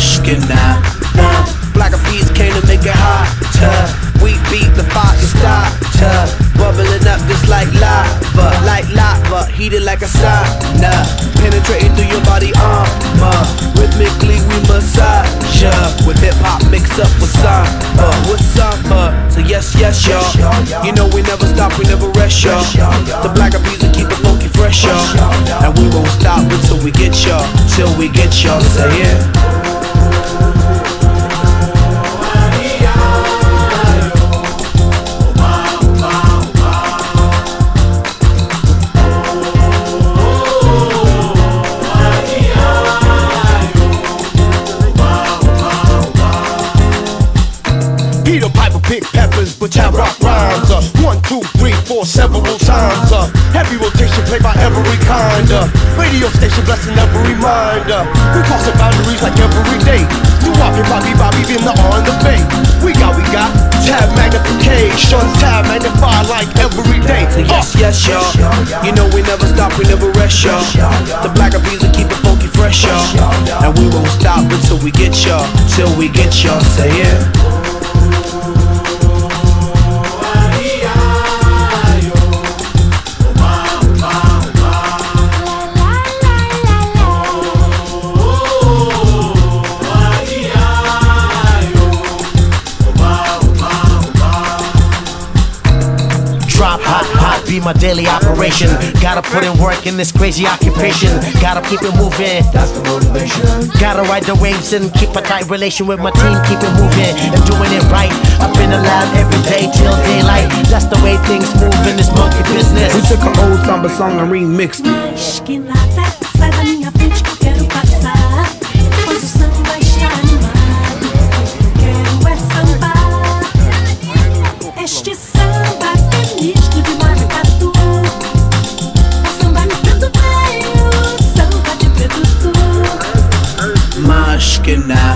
Rushkin now. Nah, Black Eyed Peas came to make it hot. We beat the fire stop bubbling up just like lava, like lava, heated like a sauna, penetrating through your body armor. Rhythmically we massage ya with hip hop mixed up with samba, with samba. So yes, yes, y'all. You know we never stop, we never rest, y'all. The Black Eyed Peas will keep the funky fresh, y'all. And we won't stop until we get y'all, till we get y'all. Say yeah. But I rock rhymes. Uh, one, two, three, four, several times. Uh, heavy rotation played by every kind. Uh, radio station blessing every mind. Uh, we crossing boundaries like every day. Do Bobby, Bobby, Bobby, being the on the bay. We got, we got tab magnification, tab magnify like every day. So yes, yes, y'all. You know we never stop, we never rest, y'all. The black eyed peas be my daily operation. Gotta put in work in this crazy occupation. Gotta keep it moving. That's the motivation. Gotta ride the waves and keep a tight relation with my team. Keep it moving and doing it right. I've been lab every day till daylight. That's the way things move in this monkey business. We took an old samba song and remixed it. Skin like that. recognize